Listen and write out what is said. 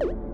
you